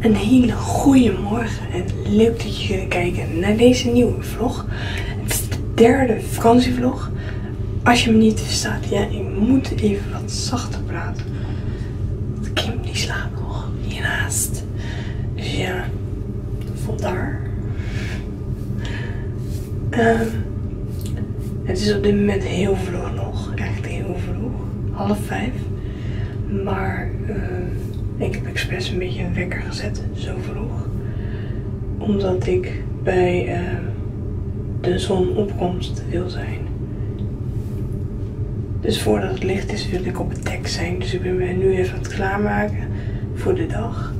Een hele goede morgen en leuk dat je kijken naar deze nieuwe vlog. Het is de derde vakantievlog. Als je me niet verstaat, ja, ik moet even wat zachter praten. Want Kim die slaapt nog hiernaast. Dus ja, vandaar. Ehm het is op dit moment heel vroeg nog, echt heel vroeg, half vijf. Maar uh, ik heb expres een beetje een wekker gezet, zo vroeg. Omdat ik bij uh, de zonopkomst wil zijn. Dus voordat het licht is wil ik op het dek zijn. Dus ik ben nu even aan het klaarmaken voor de dag.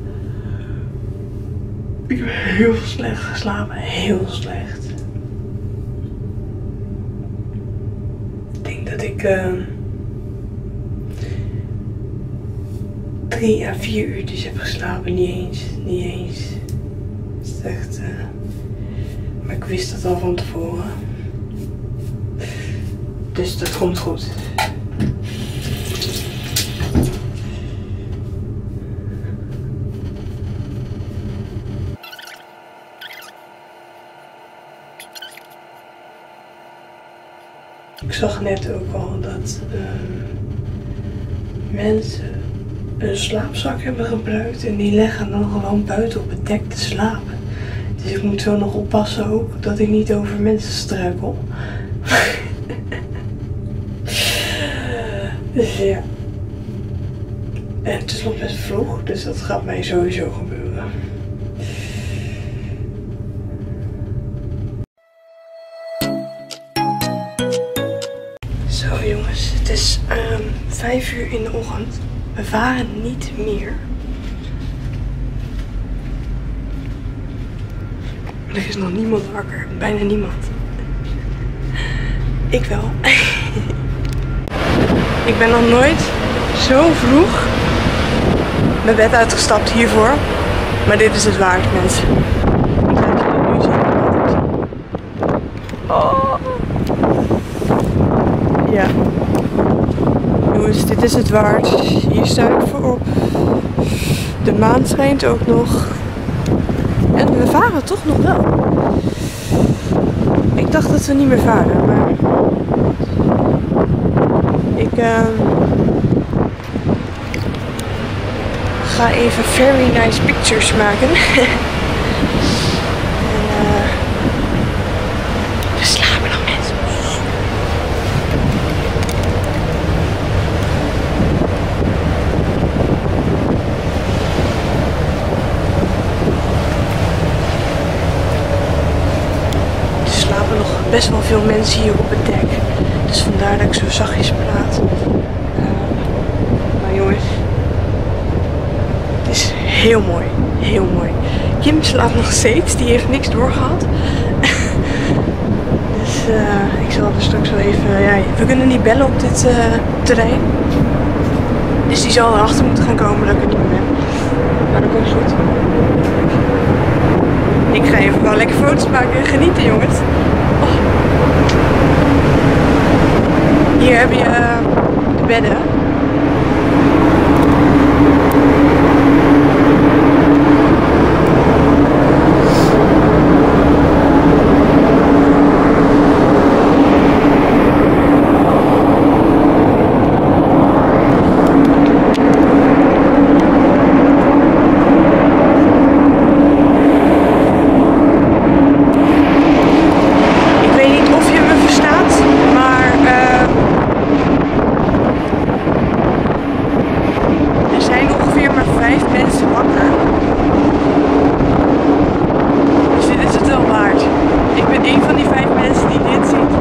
Ik heb heel slecht geslapen, heel slecht. Ik denk dat ik uh, drie à vier uurtjes heb geslapen. Niet eens, niet eens. Het is echt... Uh, maar ik wist dat al van tevoren. Dus dat komt goed. Ik zag net ook al dat uh, mensen een slaapzak hebben gebruikt en die leggen dan gewoon buiten op het dek te slapen. Dus ik moet zo nog oppassen ook dat ik niet over mensen struikel. dus ja. En het is nog best vroeg, dus dat gaat mij sowieso gebeuren. We varen niet meer. Er is nog niemand wakker. Bijna niemand. Ik wel. ik ben nog nooit zo vroeg mijn bed uitgestapt hiervoor. Maar dit is het waard, mensen. Ik laat jullie nu zien wat ik zie. Oh. Ja. Jongens, dit is het waard. Hier sta ik voor op. De maan schijnt ook nog. En we varen toch nog wel. Ik dacht dat we niet meer varen, maar... Ik uh... ga even very nice pictures maken. en uh... we slapen nog mensen. Er slapen nog best wel veel mensen hier op het dek. Dus vandaar dat ik zo zachtjes praat. Uh, maar jongens, het is heel mooi. Heel mooi. Kim slaapt nog steeds. Die heeft niks doorgehad. dus uh, ik zal er straks wel even... Ja, we kunnen niet bellen op dit uh, terrein. Dus die zal erachter moeten gaan komen dat ik er niet ben. Maar dat komt goed. Ik ga even wel lekker foto's maken en genieten jongens. Oh. Hier heb je uh, de bedden. Ik weet niet of je me verstaat, maar uh, er zijn ongeveer maar vijf mensen wakker. Dus dit is het wel waard. Ik ben een van die vijf mensen die dit ziet.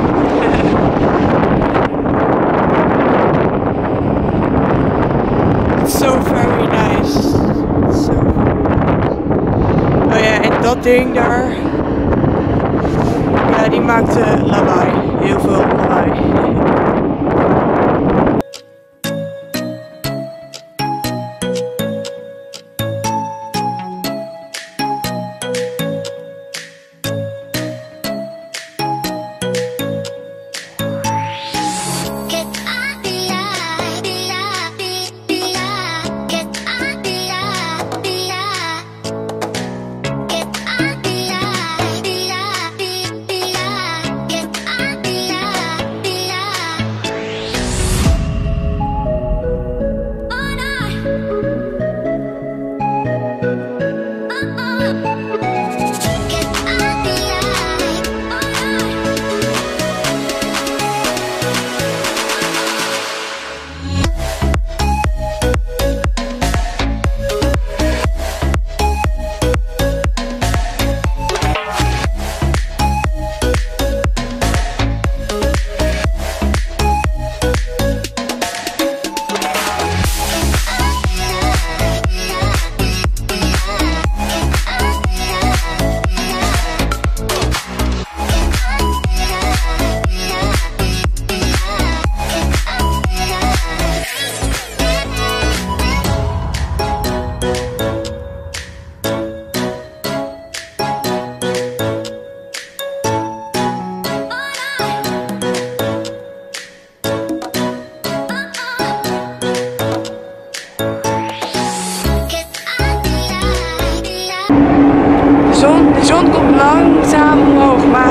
so very nice. So very nice. Oh ja, en dat ding daar. Ja, die maakte lawaai. Heel veel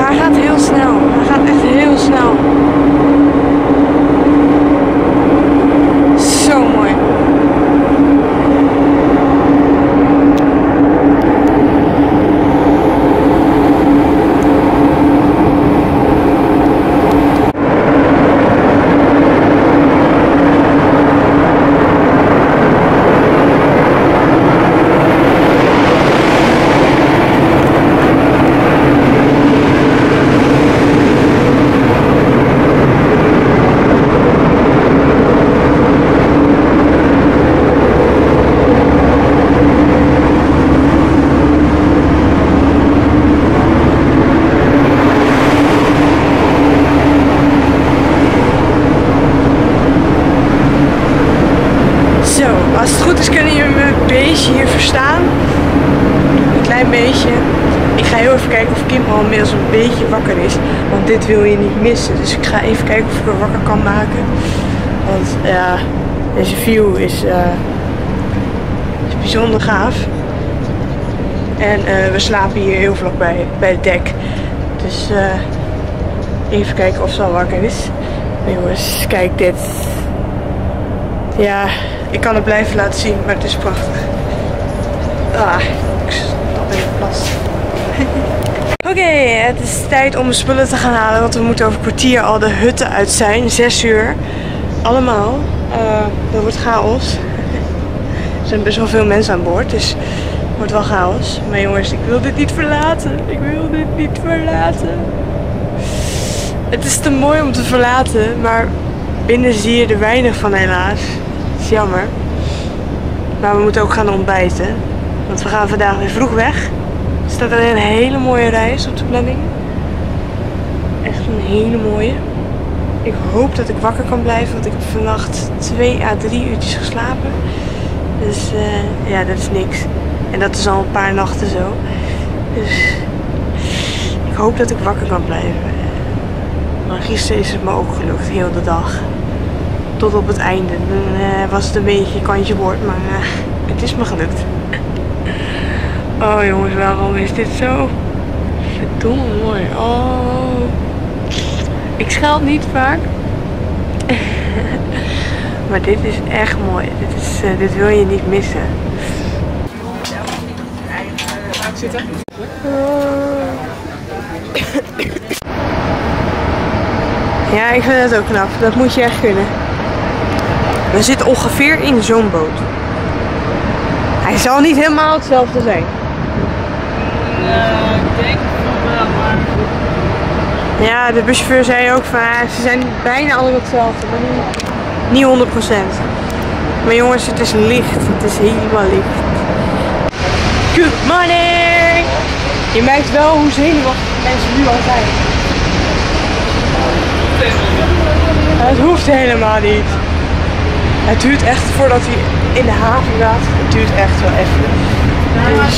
I gaat u missen. Dus ik ga even kijken of ik haar wakker kan maken. Want ja, deze view is, uh, is bijzonder gaaf. En uh, we slapen hier heel vlakbij bij het dek. Dus uh, even kijken of ze al wakker is. Jongens, kijk dit. Ja, ik kan het blijven laten zien, maar het is prachtig. Ah, ik stap in de plas. Oké, het is tijd om spullen te gaan halen. Want we moeten over kwartier al de hutten uit zijn. Zes uur. Allemaal. Uh, dat wordt chaos. er zijn best wel veel mensen aan boord. Dus het wordt wel chaos. Maar jongens, ik wil dit niet verlaten. Ik wil dit niet verlaten. Het is te mooi om te verlaten. Maar binnen zie je er weinig van helaas. Dat is jammer. Maar we moeten ook gaan ontbijten. Want we gaan vandaag weer vroeg weg. Staat alleen een hele mooie reis op de planning. Echt een hele mooie. Ik hoop dat ik wakker kan blijven, want ik heb vannacht 2 à 3 uurtjes geslapen. Dus uh, ja, dat is niks. En dat is al een paar nachten zo. Dus ik hoop dat ik wakker kan blijven. Maar gisteren is het me ook gelukt, heel de dag. Tot op het einde. Dan uh, was het een beetje kantje boord, maar uh, het is me gelukt. Oh jongens, waarom is dit zo verdomme mooi? Oh. Ik schaal niet vaak. maar dit is echt mooi. Dit, is, uh, dit wil je niet missen. Ja, ik vind het ook knap. Dat moet je echt kunnen. We zitten ongeveer in zo'n boot. Hij zal niet helemaal hetzelfde zijn. Ik denk wel, maar... Ja, de buschauffeur zei ook van ze zijn bijna allemaal hetzelfde, niet, niet 100%. Maar jongens, het is licht. Het is helemaal licht. Good morning! Je merkt wel hoe zenuwachtig mensen nu al zijn. Het hoeft helemaal niet. Het duurt echt voordat hij in de haven gaat. Het duurt echt wel even. Dus, Zo,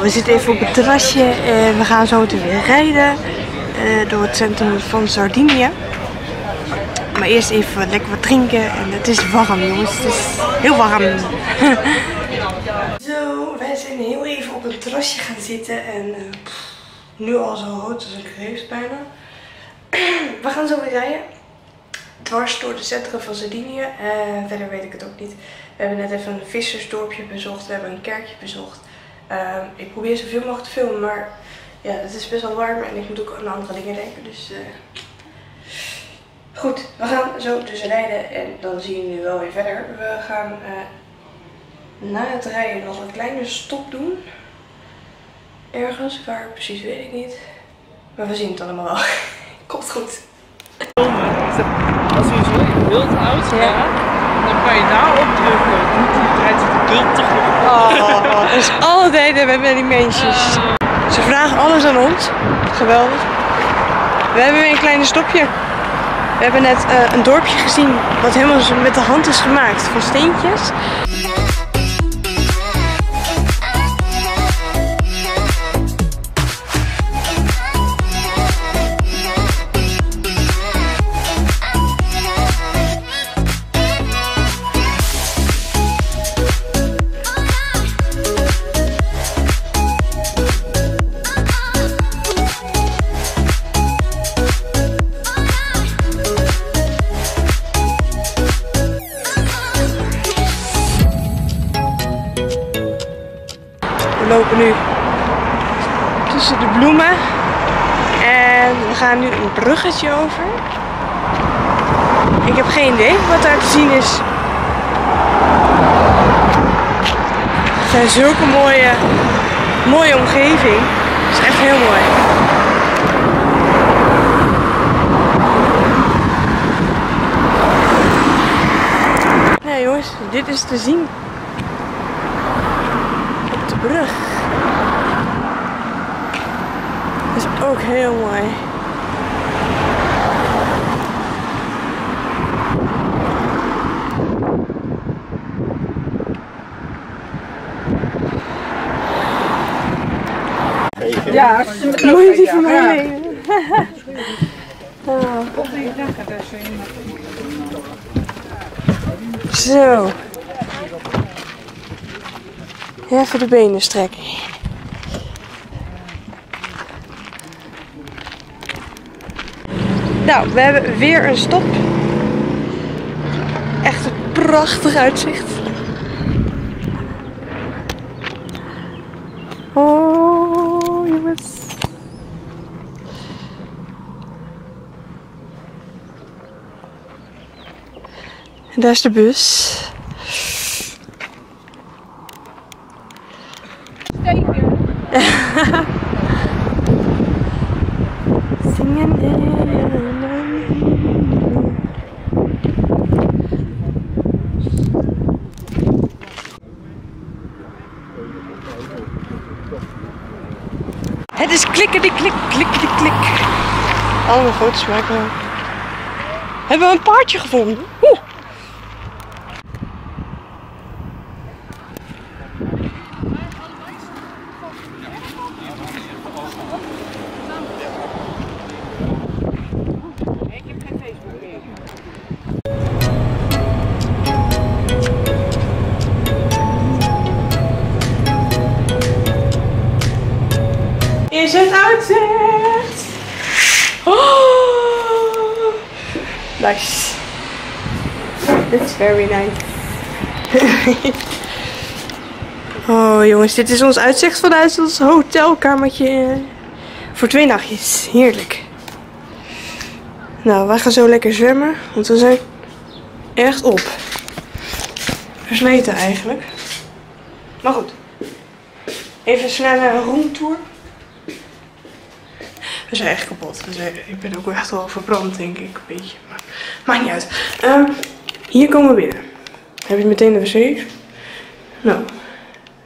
nou we zitten even op het terrasje. Uh, we gaan zo weer rijden uh, door het centrum van Sardinië. Maar eerst even lekker wat drinken. En het is warm jongens, het is heel warm. zo, wij zijn heel even op het terrasje gaan zitten. En uh, nu al zo rood als een kreeft bijna. we gaan zo weer rijden. Dwars door de centrum van Sardinië. verder weet ik het ook niet. We hebben net even een vissersdorpje bezocht. We hebben een kerkje bezocht. Uh, ik probeer zoveel mogelijk te filmen, maar ja, het is best wel warm en ik moet ook aan andere dingen denken. Dus uh... goed, we gaan zo dus rijden en dan zien jullie wel weer verder. We gaan uh, na het rijden nog een kleine stop doen. Ergens, waar precies weet ik niet. Maar we zien het allemaal wel. Komt goed. Als je zo in beeld houdt, ja. dan kan je daar opdrukken. Draait zich beeld toch Oh, dat is altijd met die mensjes. Ze vragen alles aan ons. Geweldig. We hebben weer een kleine stopje. We hebben net uh, een dorpje gezien wat helemaal met de hand is gemaakt van steentjes. Gaan nu een bruggetje over. Ik heb geen idee wat daar te zien is. Het zijn zulke mooie, mooie omgeving. Het is echt heel mooi. Ja jongens, dit is te zien. Op de brug. Is ook heel mooi. Ja, Moet je die van mij nemen? Zo. Even de benen strekken. Nou, we hebben weer een stop. Echt een prachtig uitzicht. Oh, jongens. En daar is de bus. Zingen Het is klikken, klik, klikken, klik. Allemaal foto's maken. Hebben we een paardje gevonden? Very nice. oh jongens, dit is ons uitzicht vanuit ons hotelkamertje. eh, Voor twee nachtjes. Heerlijk. Nou, wij gaan zo lekker zwemmen. Want we zijn echt op. Versleten eigenlijk. Maar goed. Even een snelle roomtour. We zijn echt kapot. Ik ben ook echt wel verbrand, denk ik. Een beetje. Maar maakt niet uit. Ehm, hier komen we binnen. Heb je meteen de wc. Nou,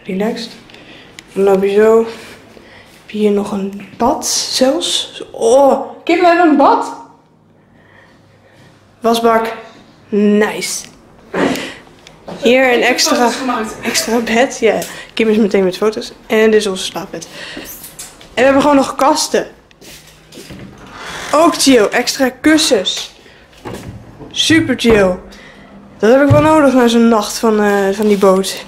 relaxed. Dan loop je zo. Heb je hier nog een bad zelfs. Oh, Kim, we hebben een bad. Wasbak. Nice. Hier een extra, extra bed. Ja, Kim is meteen met foto's. En dit is onze slaapbed. En we hebben gewoon nog kasten. Ook chill. Extra kussens. Super chill. Dat heb ik wel nodig na zo'n nacht van, eh, van die boot.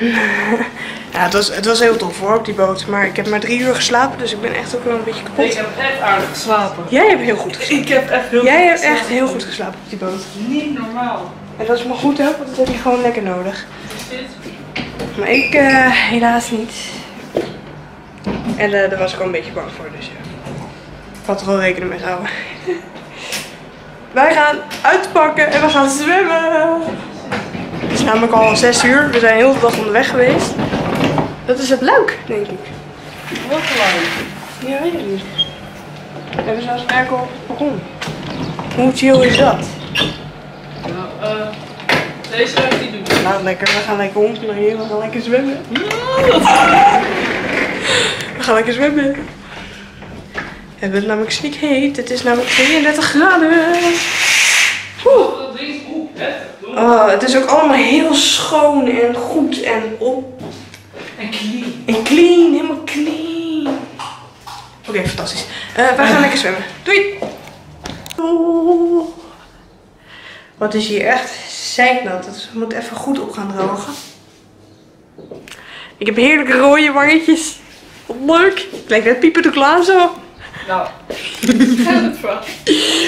ja, het was, het was heel tof hoor op die boot. Maar ik heb maar drie uur geslapen, dus ik ben echt ook wel een beetje Ik kapot. heb echt aardig geslapen. Jij hebt heel goed geslapen. Ik heb echt heel Jij goed hebt echt geslapen. heel goed geslapen op die boot. Niet normaal. En dat is maar goed ook, want dat heb je gewoon lekker nodig. Is dit? Maar ik eh, helaas niet. En eh, daar was ik wel een beetje bang voor, dus ja. Ik had er wel rekening mee gehouden. Wij gaan uitpakken en we gaan zwemmen. Het is namelijk al 6 uur. We zijn heel de dag onderweg geweest. Dat is het leuk, denk ik. Wat leuk. Ja, weet ik niet. We hebben zelfs airco op het balkon. Hoe chill is dat? Nou, eh, deze ga ik niet doen. Nou, lekker. We gaan lekker naar hier. We gaan lekker zwemmen. We gaan lekker zwemmen. We hebben het namelijk sneak heet. Het is namelijk 32 graden. Dat ding is oeh. Oh, het is ook allemaal heel schoon en goed en op En clean. en clean. Helemaal clean. Oké, fantastisch. Eh wij gaan lekker zwemmen. Doei! Wat is hier echt zeiknat. We moeten even goed op gaan drogen. Ik heb heerlijke rode wangetjes. Leuk. Ik lijk net Pieper de Klaas zo. Nou, ga het verhaal.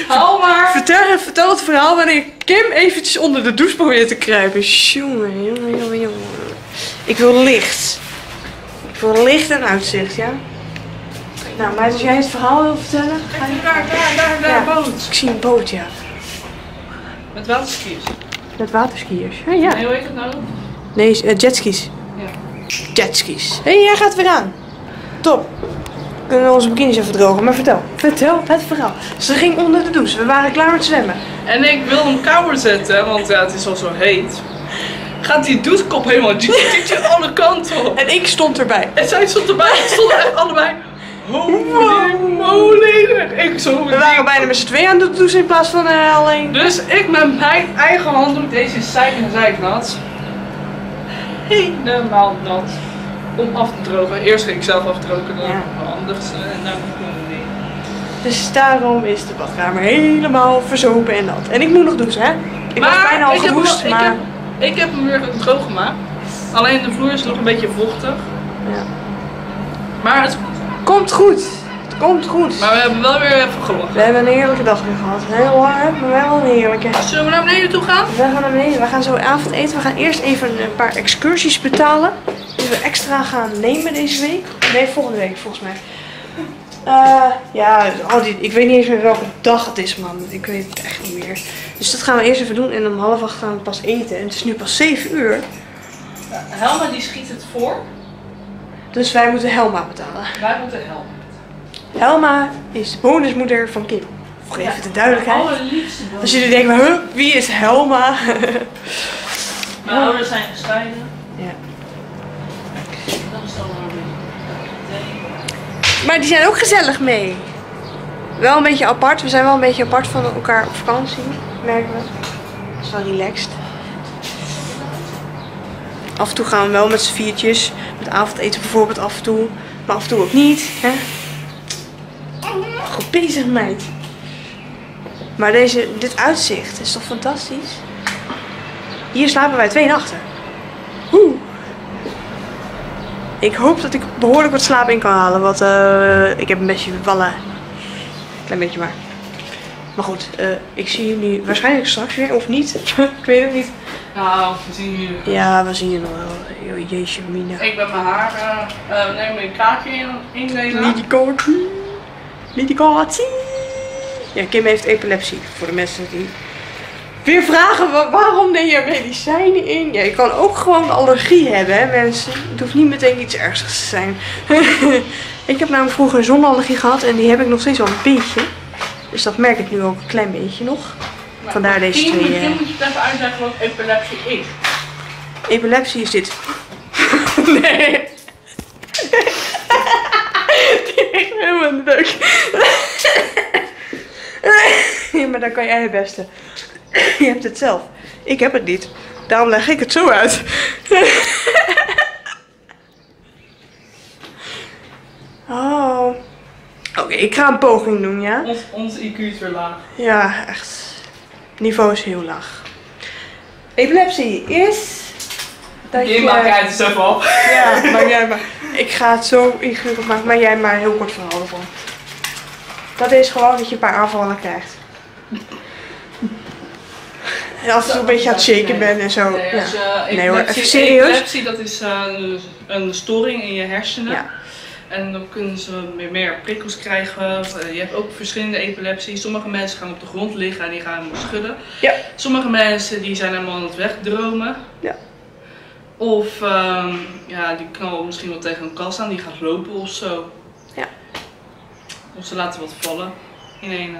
Hou maar. Vertel, vertel het verhaal wanneer Kim eventjes onder de douche probeert te kruipen. Jongen, jongen, jongen, jongen. Ik wil licht. Ik wil licht en uitzicht, ja? Nou, maar als jij het verhaal wil vertellen. Ga je... Daar, daar, daar, daar, Ja. boot. Ik zie een boot, ja. Met waterskiers. Met waterskiers. Ja, ja. Nee, hoe heet het nou? Nee, eh, jetskis. Ja. Jetskis. Hé, hey, jij gaat weer aan. Top. We kunnen onze bikinis even drogen. Maar vertel. Vertel het verhaal. Ze ging onder de douche. We waren klaar met zwemmen. En ik wil hem kouder zetten, want ja, het is al zo heet. Gaat die douchekop helemaal alle kanten op. En ik stond erbij. En zij stond erbij, we stonden echt allebei. Holy moly. Ik zo We waren bijna met z'n tweeën aan de douche in plaats van eh, alleen. Dus ik met mijn eigen handdoek, deze is zeik en zeiknat. Helemaal nat. Om af te drogen. Eerst ging ik zelf afdrogen, dan Ja. Anders. eh. Dus daarom is de badkamer helemaal verzopen en nat. En ik moet nog douchen, hè? Ik was bijna al wel- maar... Ik heb, ik heb hem weer droog gemaakt. Alleen de vloer is nog een beetje vochtig. Ja. Maar, het, Komt goed. Komt goed. maar we hebben wel weer even gelachen. We hebben een heerlijke dag weer gehad. Heel lang, maar wel een heerlijke. Zullen we naar beneden toe gaan? We gaan naar beneden. We gaan zo avondeten. We gaan eerst even een paar excursies betalen. Die we extra gaan nemen deze week. Nee, volgende week volgens mij. Eh, ja, al die, ik weet niet eens meer welke dag het is, man. Ik weet het echt niet meer. Dus dat gaan we eerst even doen. En om half acht gaan we pas eten. En het is nu pas 7 uur. Helma die schiet het voor. Dus wij moeten Helma betalen. Wij moeten Helma. Helma is de bonusmoeder van Kim. Voor even de duidelijkheid. Als jullie denken, huh, wie is Helma? Mijn ouders zijn gescheiden. ja. Dat is dan een. Maar die zijn ook gezellig mee. Wel een beetje apart. We zijn wel een beetje apart van elkaar op vakantie, merken we. Dat is wel relaxed. Af en toe gaan we wel met z'n viertjes. Met avondeten bijvoorbeeld af en toe. Maar af en toe ook niet. Hè? Goed bezig meid. Maar deze, dit uitzicht is toch fantastisch? Hier slapen wij twee nachten. Oeh. Ik hoop dat ik behoorlijk wat slaap in kan halen. Want eh, ik heb een beetje wallen. Klein beetje maar. Maar goed, eh, ik zie jullie waarschijnlijk straks weer. Of niet. ik weet het niet. Nou, we zien jullie. Ja, we zien je nog wel. Jeetje, Mina. Ik ben mijn haar, eh eh, neem mijn kaartje in, indelen. Medicatie. Medicatie. Ja, Kim heeft epilepsie. Voor de mensen die weer vragen wa- waarom neem je medicijnen in. Ja, je kan ook gewoon allergie hebben, hè mensen. Het hoeft niet meteen iets ernstigs te zijn. ik heb namelijk vroeger een zonallergie gehad en die heb ik nog steeds wel een beetje. Dus dat merk ik nu ook een klein beetje nog. Vandaar deze twee. eh, Kim moet je even uitleggen wat epilepsie is. Epilepsie is dit. nee. Helemaal in de deuk. ja, maar dan kan jij het beste. Je hebt het zelf. Ik heb het niet. Daarom leg ik het zo uit. oh. Oké, ik ga een poging doen, ja? Ons, ons IQ is weer laag. Ja, echt. Niveau is heel laag. Epilepsie is. Dat Kim, maak jij het even op. Ja, maar jij maar. Ik ga het zo ingewikkeld maken, maar jij maar een heel kort verhaal ervan. Dat is gewoon dat je een paar aanvallen krijgt. En af en toe een beetje aan het shaken bent en zo. Nee, Ja. als je Nee hoor, even serieus? Epilepsie, dat is eh, een storing in je hersenen. Ja. En dan kunnen ze meer, meer prikkels krijgen. Eh, Je hebt ook verschillende epilepsie. Sommige mensen gaan op de grond liggen en die gaan schudden. Ja. Sommige mensen die zijn helemaal aan het wegdromen. Ja. Of ehm, ja, die knallen misschien wel tegen een kast aan, die gaat lopen of zo. Ja. Of ze laten wat vallen in een.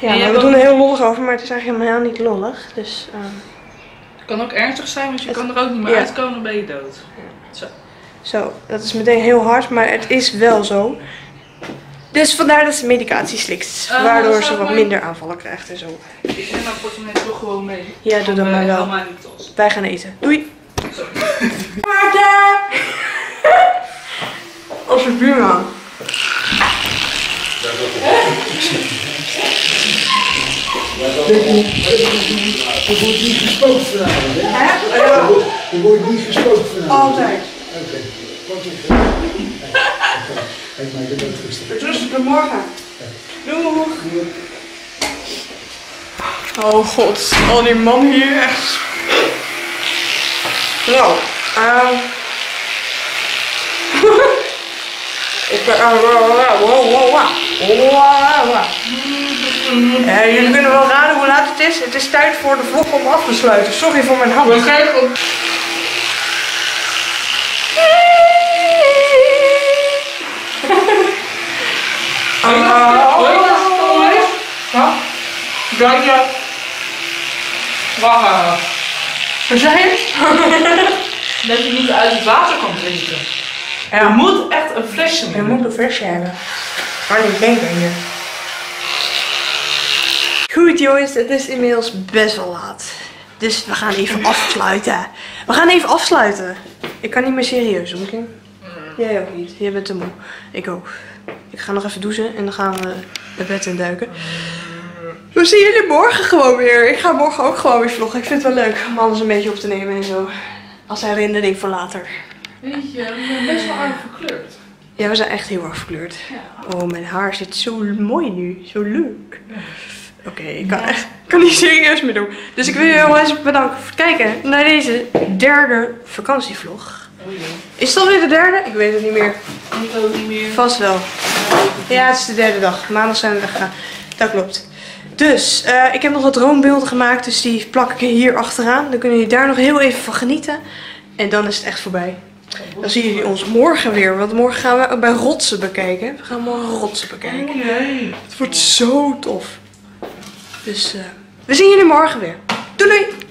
Ja, En je maar hebt we doen er heel lollig over, maar het is eigenlijk helemaal niet lollig. Dus, ehm, Het kan ook ernstig zijn, want je Het- kan er ook niet meer ja. uitkomen, dan ben je dood. Zo. zo, dat is meteen heel hard, maar het is wel zo. Dus vandaar dat ze medicatie slikt, Eh, waardoor ze wat maar- minder aanvallen krijgt en zo. Ik neem mijn portemonnee toch gewoon mee. Ja, doe dat Eh, maar wel. De tas. Wij gaan eten. Doei! Zo. Maarten! Onze buurman. Er wordt niet gespookt vanavond, hè? Er wordt niet gespookt vanavond. altijd. Oké. Wat is Ik ook rustig. Rustige morgen. Doeg! Oh god, al die man hier echt. Nou, ehm. Ja, jullie kunnen wel raden hoe laat het is. Het is tijd voor de vlog om af te sluiten. Sorry voor mijn hand. Wauw. Wat zei je? Dat je niet uit het water kan drinken. Ja. Je moet echt een flesje Je nemen. moet een versje hebben. Maar niet denken hier. Goed jongens, het is inmiddels best wel laat. Dus we gaan even afsluiten. We gaan even afsluiten. Ik kan niet meer serieus doen, Kim. Jij ook niet. Jij bent te moe. Ik ook. Ik ga nog even douchen en dan gaan we het bed in duiken. We zien jullie morgen gewoon weer. Ik ga morgen ook gewoon weer vloggen. Ik vind het wel leuk om alles een beetje op te nemen en zo. Als herinnering voor later. Weet je, we zijn best wel aardig verkleurd. Ja, we zijn echt heel erg verkleurd. Ja. Oh, mijn haar zit zo mooi nu. Zo leuk. Oké, ik kan echt kan niet serieus meer doen. Dus ik wil je heel erg bedanken voor het kijken naar deze derde vakantievlog. Oh. Is het alweer de derde? Ik weet het niet meer. Ik ook niet meer. Vast wel. Ja, het is de derde dag. Maandag zijn we weggegaan. Dat klopt. Dus, eh, ik heb nog wat droombeelden gemaakt. Dus die plak ik hier achteraan. Dan kunnen jullie daar nog heel even van genieten. En dan is het echt voorbij. Dan zien jullie ons morgen weer. Want morgen gaan we ook bij rotsen bekijken. We gaan morgen rotsen bekijken. Oh nee. Het wordt zo tof. Dus eh, we zien jullie morgen weer. Doei doei!